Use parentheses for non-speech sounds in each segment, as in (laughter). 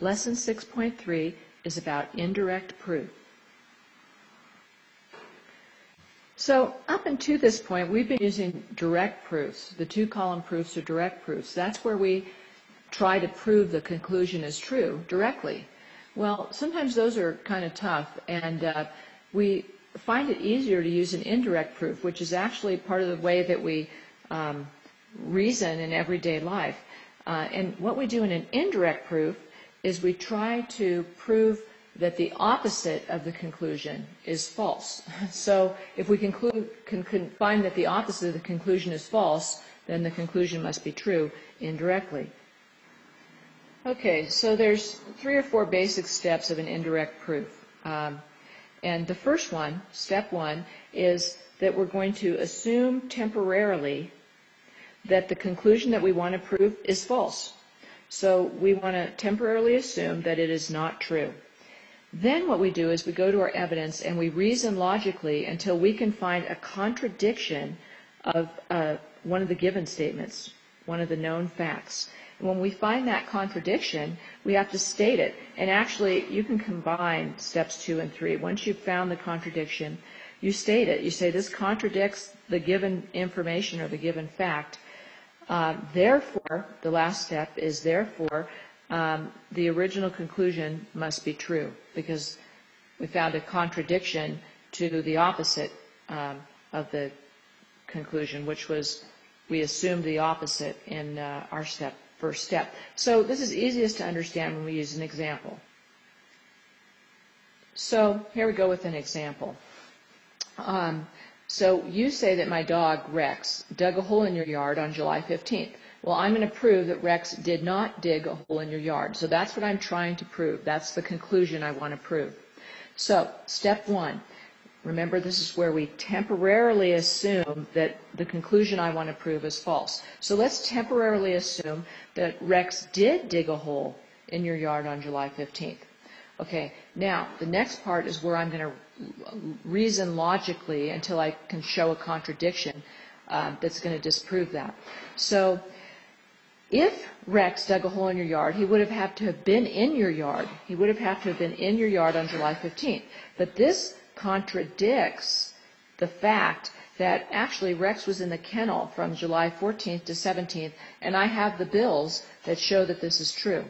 Lesson 6.3 is about indirect proof. So up until this point, we've been using direct proofs. The two-column proofs are direct proofs. That's where we try to prove the conclusion is true directly. Well, sometimes those are kind of tough, and uh, we find it easier to use an indirect proof, which is actually part of the way that we um, reason in everyday life. Uh, and what we do in an indirect proof is we try to prove that the opposite of the conclusion is false. (laughs) So if we conclude, can, can find that the opposite of the conclusion is false, then the conclusion must be true indirectly. Okay, so there's three or four basic steps of an indirect proof. Um, and the first one, step one, is that we're going to assume temporarily that the conclusion that we want to prove is false. So we want to temporarily assume that it is not true. Then what we do is we go to our evidence and we reason logically until we can find a contradiction of uh, one of the given statements, one of the known facts. And when we find that contradiction, we have to state it. And actually, you can combine steps two and three. Once you've found the contradiction, you state it. You say this contradicts the given information or the given fact. Uh, therefore, the last step is therefore um, the original conclusion must be true because we found a contradiction to the opposite um, of the conclusion, which was we assumed the opposite in uh, our step, first step. So this is easiest to understand when we use an example. So here we go with an example. So you say that my dog Rex dug a hole in your yard on July 15th. Well, I'm going to prove that Rex did not dig a hole in your yard. So that's what I'm trying to prove. That's the conclusion I want to prove. So, step one. Remember, this is where we temporarily assume that the conclusion I want to prove is false. So let's temporarily assume that Rex did dig a hole in your yard on July 15th. Okay, now the next part is where I'm going to reason logically until I can show a contradiction uh, that's going to disprove that. So if Rex dug a hole in your yard, he would have had to have been in your yard. He would have had to have been in your yard on July 15th. But this contradicts the fact that actually Rex was in the kennel from July 14th to 17th, and I have the bills that show that this is true.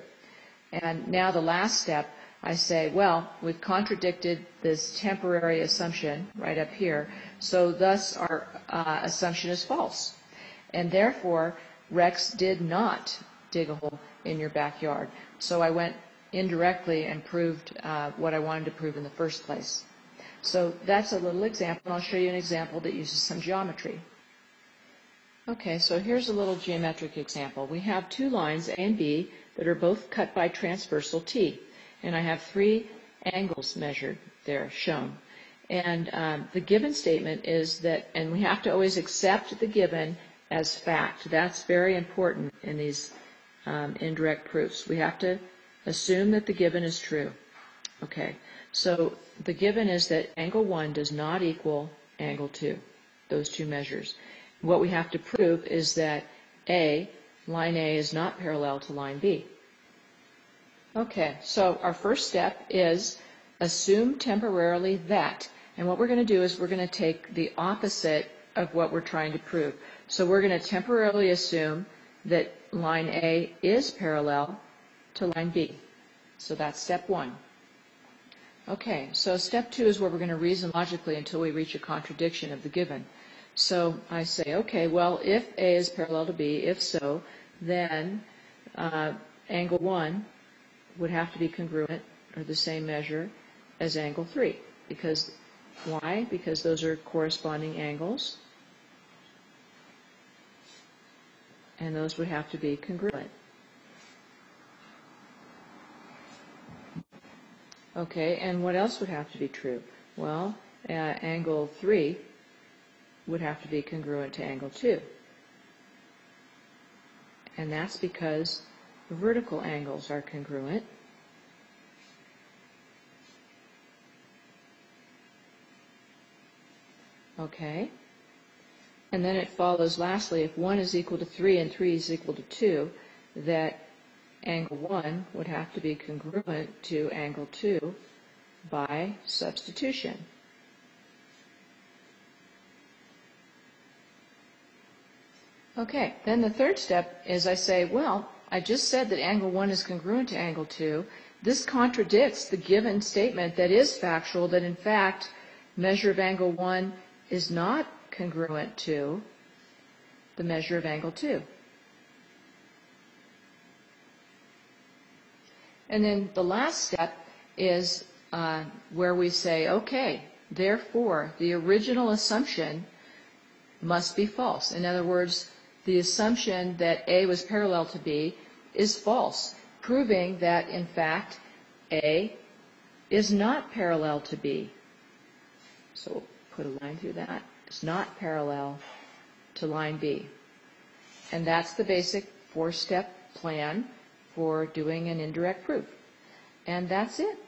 And now the last step, I say, well, we've contradicted this temporary assumption right up here, so thus our uh, assumption is false. And therefore, Rex did not dig a hole in your backyard. So I went indirectly and proved uh, what I wanted to prove in the first place. So that's a little example, and I'll show you an example that uses some geometry. Okay, so here's a little geometric example. We have two lines, A and B, that are both cut by transversal T. And I have three angles measured there, shown. And um, the given statement is that, and we have to always accept the given as fact. That's very important in these um, indirect proofs. We have to assume that the given is true. Okay, so the given is that angle 1 does not equal angle 2, those two measures. What we have to prove is that A, line A is not parallel to line B. Okay, so our first step is assume temporarily that. And what we're going to do is we're going to take the opposite of what we're trying to prove. So we're going to temporarily assume that line A is parallel to line B. So that's step one. Okay, so step two is where we're going to reason logically until we reach a contradiction of the given. So I say, okay, well, if A is parallel to B, if so, then uh, angle 1 would have to be congruent or the same measure as angle 3. Because why? Because those are corresponding angles. and those would have to be congruent. Okay, and what else would have to be true? Well, uh, angle 3 would have to be congruent to angle 2. And that's because vertical angles are congruent. Okay. And then it follows lastly, if 1 is equal to 3 and 3 is equal to 2, that angle 1 would have to be congruent to angle 2 by substitution. Okay, then the third step is I say, well, I just said that angle 1 is congruent to angle 2. This contradicts the given statement that is factual, that in fact, measure of angle 1 is not congruent to the measure of angle 2. And then the last step is uh, where we say, okay, therefore, the original assumption must be false. In other words, the assumption that A was parallel to B is false, proving that, in fact, A is not parallel to B. So we'll put a line through that. It's not parallel to line B. And that's the basic four-step plan for doing an indirect proof. And that's it.